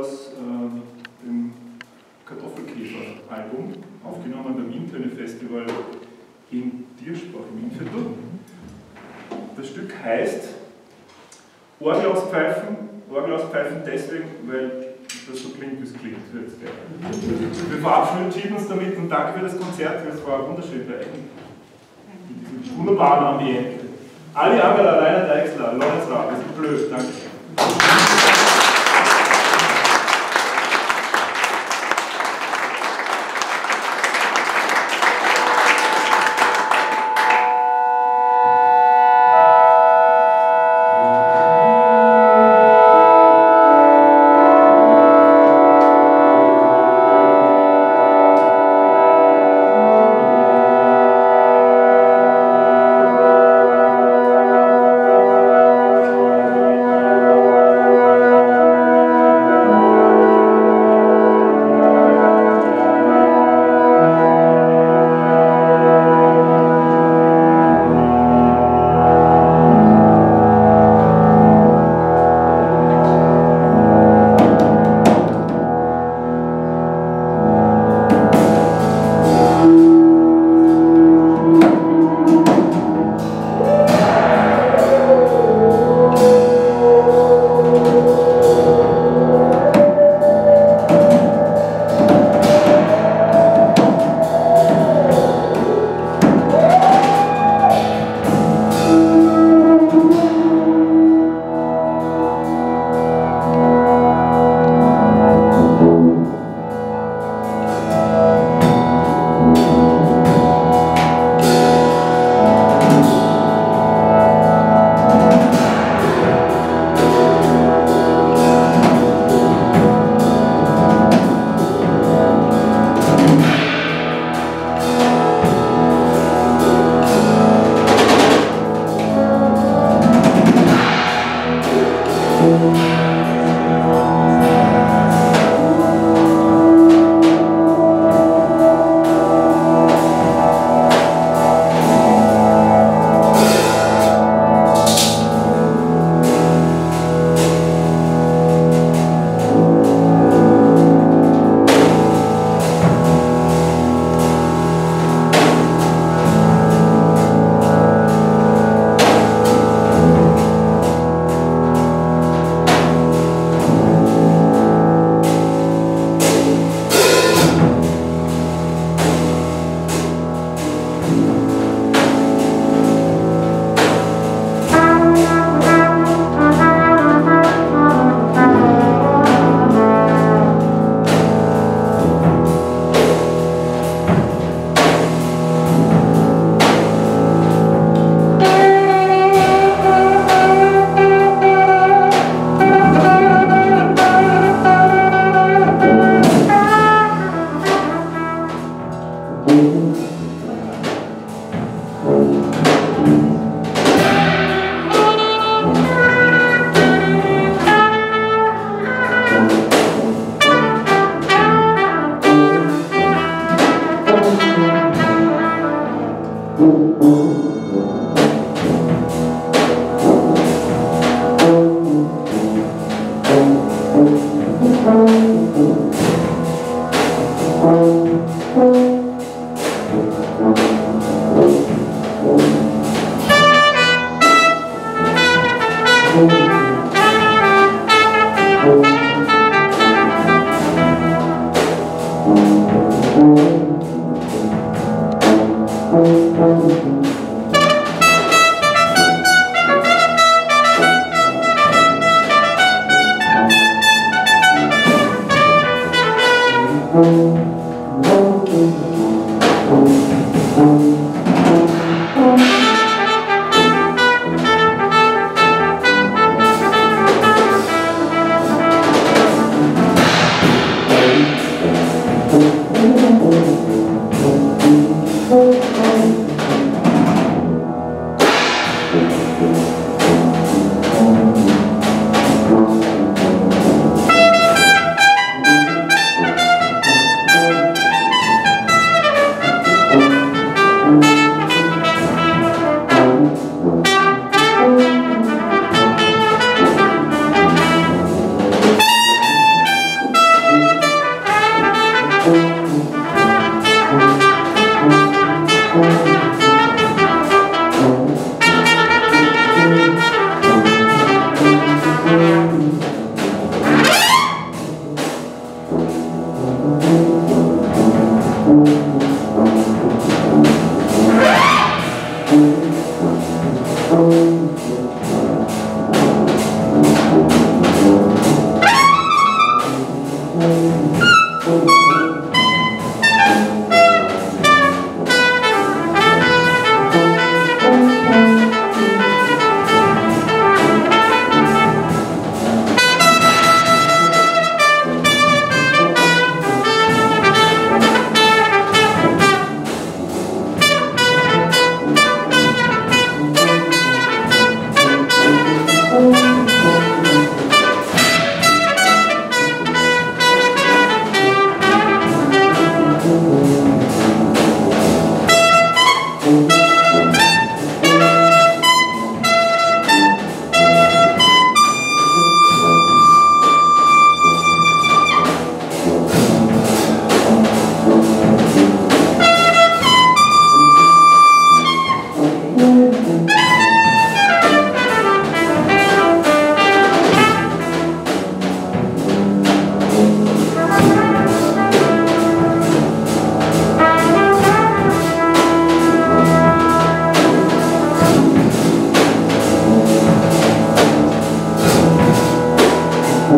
aus äh, dem Kartoffelkäfer-Album, aufgenommen beim Intöne-Festival in Diersbach im Innviertel. Das Stück heißt Orgel auspfeifen, Orgel auspfeifen deswegen, weil das so klingt, wie es klingt. Wir verabschieden uns damit und danke für das Konzert, es war wunderschön in diesem wunderbaren Ambiente. Ali Angela, Rainer Deixler, Lorenz Raab, ist blöd, danke.